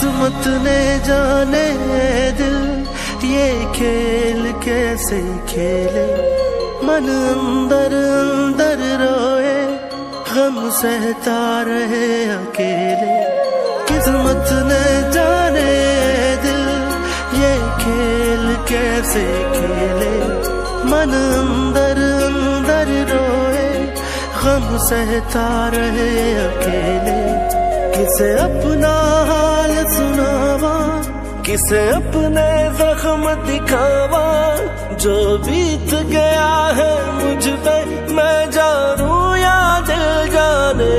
قسمت نے جانے دل، یہ کھیل کیسے کھیلے؟ من اندر اندر روئے، غم سہتا رہے اکیلے۔ قسمت نے جانے دل، یہ کھیل کیسے کھیلے؟ من اندر اندر روئے، غم سہتا رہے اکیلے۔ کسے اپنا کسے اپنے زخم دکھاوا جو بیت گیا ہے مجھ پہ میں جانوں یا دل جانے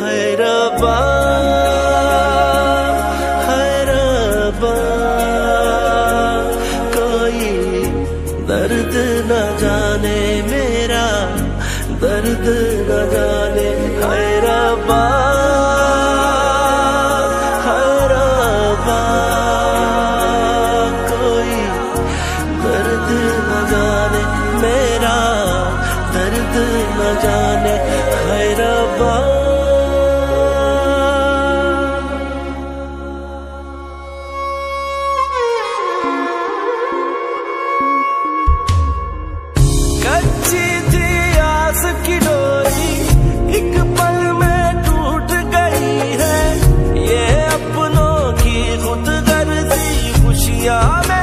ہے ربا ہے ربا، کوئی درد نہ جانے میرا، درد نہ جانے ہے خود نہ جانے خیربا کچی تھی آس کی ایک پل میں ٹوٹ گئی ہے۔ یہ اپنوں کی خود غرضی، خوشیاں میں